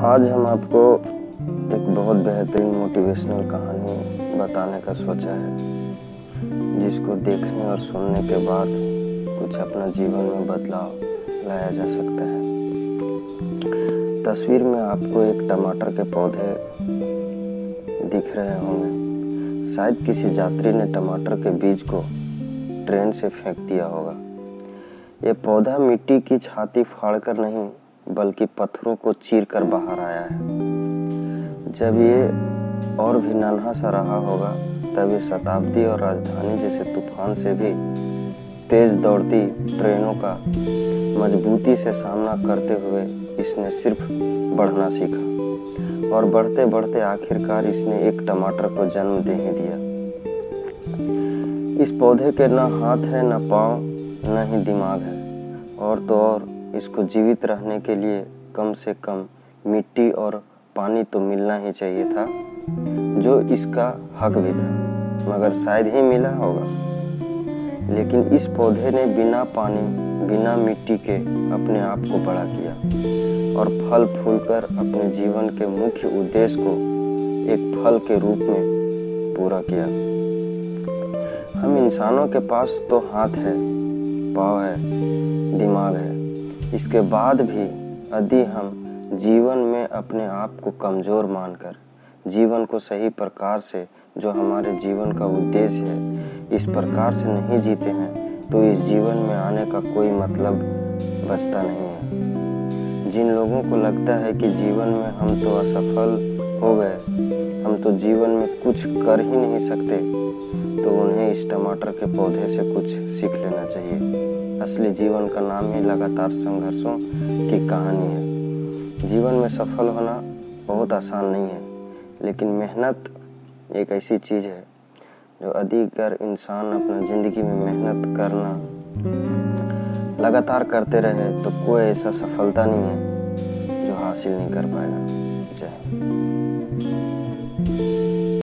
आज हम आपको एक बहुत बेहतरीन मोटिवेशनल कहानी बताने का सोचा है, जिसको देखने और सुनने के बाद कुछ अपना जीवन में बदलाव लाया जा सकता है। तस्वीर में आपको एक टमाटर के पौधे दिख रहे होंगे। शायद किसी यात्री ने टमाटर के बीज को ट्रेन से फेंक दिया होगा। ये पौधा मिट्टी की छाती फाड़कर नहीं बल्कि पत्थरों को चीर कर बाहर आया है। जब ये और भी नन्हा सा रहा होगा, तब ये शताब्दी और राजधानी जैसे तूफ़ान से भी तेज दौड़ती ट्रेनों का मजबूती से सामना करते हुए इसने सिर्फ़ बढ़ना सीखा। और बढ़ते बढ़ते आखिरकार इसने एक टमाटर को जन्म दे ही दिया। इस पौधे के न हाथ है, न पाँव, न ही दिमाग है। और तो और इसको जीवित रहने के लिए कम से कम मिट्टी और पानी तो मिलना ही चाहिए था, जो इसका हक भी था, मगर शायद ही मिला होगा। लेकिन इस पौधे ने बिना पानी, बिना मिट्टी के अपने आप को बड़ा किया और फल फूल कर अपने जीवन के मुख्य उद्देश्य को एक फल के रूप में पूरा किया। हम इंसानों के पास तो हाथ है, पाव है, दिमाग है इसके बाद भी यदि हम जीवन में अपने आप को कमज़ोर मानकर, जीवन को सही प्रकार से, जो हमारे जीवन का उद्देश्य है, इस प्रकार से नहीं जीते हैं तो इस जीवन में आने का कोई मतलब बचता नहीं है। जिन लोगों को लगता है कि जीवन में हम तो असफल हो गए, हम तो जीवन में कुछ कर ही नहीं सकते तो उन्हें इस टमाटर के पौधे से कुछ सीख लेना चाहिए। असली जीवन का नाम ही लगातार संघर्षों की कहानी है। जीवन में सफल होना बहुत आसान नहीं है, लेकिन मेहनत एक ऐसी चीज़ है जो अधिकतर इंसान अपना ज़िंदगी में मेहनत करना लगातार करते रहे तो कोई ऐसा सफलता नहीं है जो हासिल नहीं कर पाएगा। जय